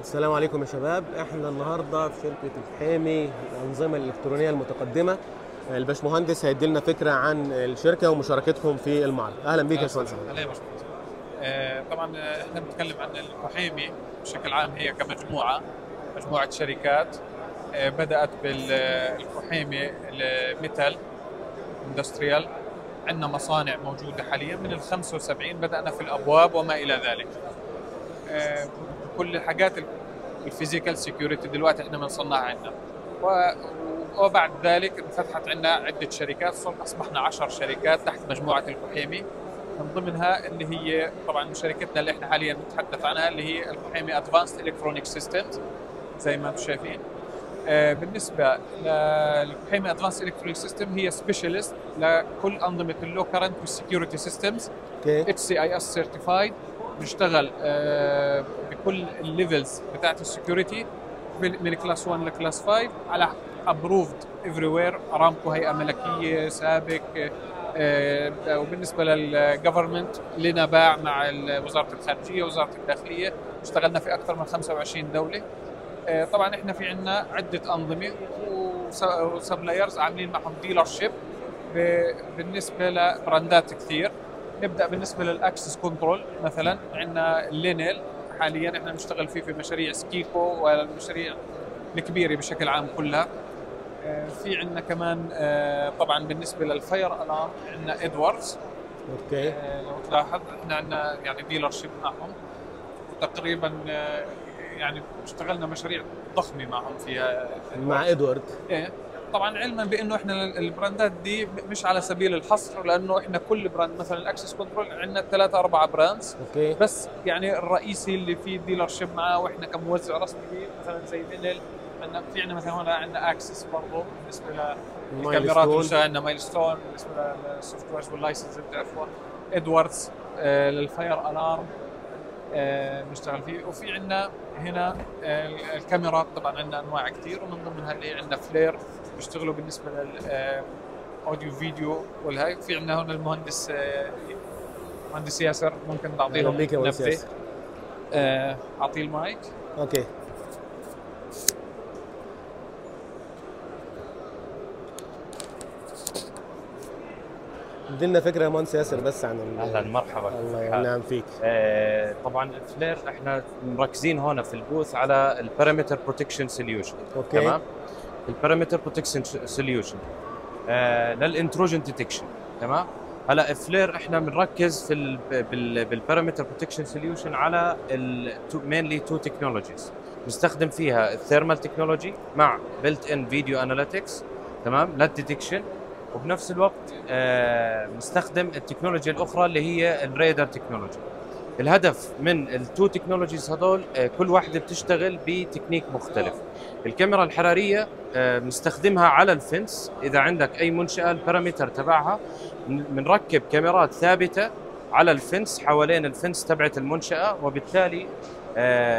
السلام عليكم يا شباب. إحنا النهارده في شركة الكحيمي الأنظمة الإلكترونية المتقدمة. الباشمهندس هيدي لنا فكرة عن الشركة ومشاركتهم في المعرض. أهلا بيك يا باشمهندس. هلا يا باشمهندس. آه، طبعا آه، إحنا بنتكلم عن الكحيمي بشكل عام هي كمجموعة مجموعة شركات آه، بدأت بالكحيمي ال metal industrial. عندنا مصانع موجودة حاليا من ال 75 بدأنا في الأبواب وما إلى ذلك. كل الحاجات ال physical security دلوقتي إحنا بنصنعها عندنا. و- وبعد ذلك انفتحت عندنا عدة شركات صرنا أصبحنا 10 شركات تحت مجموعة الكحيمي. من ضمنها اللي هي طبعا شركتنا اللي إحنا حاليا نتحدث عنها اللي هي الكحيمي advanced electronic systems زي ما أنتم شايفين. آه، بالنسبة للكحيمي advanced electronic system هي specialist لكل أنظمة ال low current وال security systems HCIS certified بنشتغل آه، بكل ال levels بتاعت ال security من class 1 ل class 5 على approved everywhere أرامكو هيئة ملكية سابق آه، وبالنسبة لل government لنا باع مع وزارة الخارجية وزارة الداخلية. اشتغلنا في أكثر من 25 دولة. آه، طبعا إحنا في عندنا عدة أنظمة و suppliers عاملين معهم dealership بالنسبة ل brand ات كثير. نبدأ بالنسبة لل access control مثلا. عندنا اللينيل حاليا إحنا بنشتغل فيه في مشاريع SCECO والمشاريع الكبيرة بشكل عام كلها. آه، في عندنا كمان آه، طبعا بالنسبة لل fire alarm عندنا إدواردز. أوكي. آه، لو تلاحظ إحنا عندنا يعني dealership معهم. وتقريبا يعني اشتغلنا مشاريع ضخمة معهم فيها مع ادوارد إيه. طبعا علما بأنه إحنا ال brand ات دي مش على سبيل الحصر لأنه إحنا كل brand مثلا ال access control عندنا ثلاثة أربعة brands. أوكي. بس يعني الرئيسي اللي فيه dealership معاه وإحنا كموزع رسمي فيه مثلا زي لينيل عندنا في عندنا مثلا هنا عندنا Axis برضه بالنسبة للكاميرات عندنا Milestone بالنسبة لل softwares وال license اللي بتعرفوها ادواردز آه لل fire alarm آه بنشتغل فيه. وفي عندنا هنا آه الكاميرات طبعا عندنا أنواع كثير ومن ضمنها اللي عندنا FLIR بيشتغلوا بالنسبة لل آه، audio video والهاي. في عندنا هون المهندس آه، مهندس ياسر. ممكن مهندس نبذة. آه، أعطيه ال mic. okay. ادينا فكرة يا مهندس ياسر بس عن أهلا مرحبا. الله؟ ينعم فيك. آه طبعا ال FLIR إحنا مركزين هون في ال booth على ال perimeter protection solution تمام؟ ال perimeter protection solution لل intrusion detection تمام؟ هلا FLIR إحنا بنركز في ال بال بال perimeter protection solution على mainly two technologies نستخدم فيها ال thermal technology مع built-in video analytics تمام لل detection وبنفس الوقت آه نستخدم التكنولوجيا الأخرى اللي هي ال radar technology الهدف من ال two technologies هذول آه كل واحدة بتشتغل بتكنيك مختلف. الكاميرا الحرارية آه بنستخدمها على ال fence. إذا عندك أي منشأة ال perimeter تبعها بنركب كاميرات ثابتة على ال fence حوالين ال fence تبعت المنشأة وبالتالي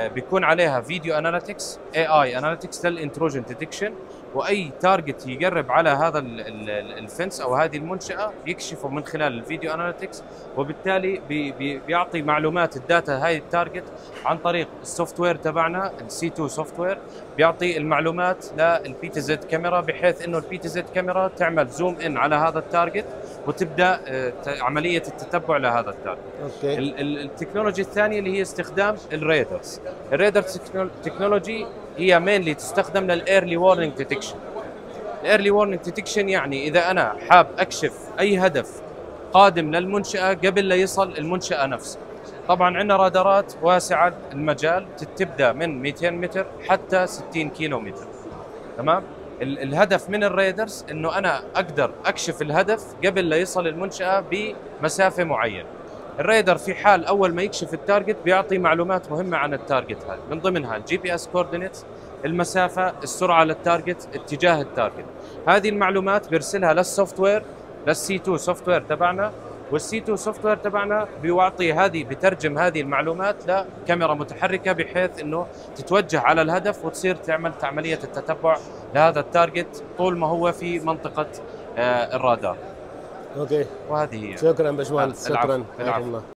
بيكون عليها video analytics AI analytics لل intrusion detection وأي target يقرب على هذا ال- ال- ال fence أو هذه المنشأة يكشفه من خلال ال video analytics وبالتالي بي بي بيعطي معلومات ال data هاي ال target عن طريق ال software تبعنا ال C2 software بيعطي المعلومات لل PTZ camera بحيث إنه ال PTZ camera تعمل zoom in على هذا ال target وتبدأ آه، عملية التتبع لهذا ال target okay. ال- ال- ال technology الثانية اللي هي استخدام ال radars ال radar technology هي mainly تستخدم لل early warning detection ال early warning detection يعني إذا أنا حاب أكشف أي هدف قادم للمنشأة قبل لا يصل المنشأة نفسها. طبعا عندنا رادارات واسعة المجال تبدأ من 200 متر حتى 60 كيلو متر. تمام؟ ال- الهدف من ال radars إنه أنا أقدر أكشف الهدف قبل لا يصل المنشأة بمسافة معينة. الريدر في حال أول ما يكشف ال target بيعطي معلومات مهمة عن ال target هذا. من ضمنها ال GPS coordinates المسافة السرعة لل target اتجاه ال target. هذه المعلومات بيرسلها لل software لل C2 software تبعنا وال C2 software تبعنا بيعطي هذه بترجم هذه المعلومات لكاميرا متحركة بحيث إنه تتوجه على الهدف وتصير تعمل عمليه التتبع لهذا ال target طول ما هو في منطقة آه، الرادار. okay. وهذه هي شكرا باشمهندس شكرا. حياكم الله.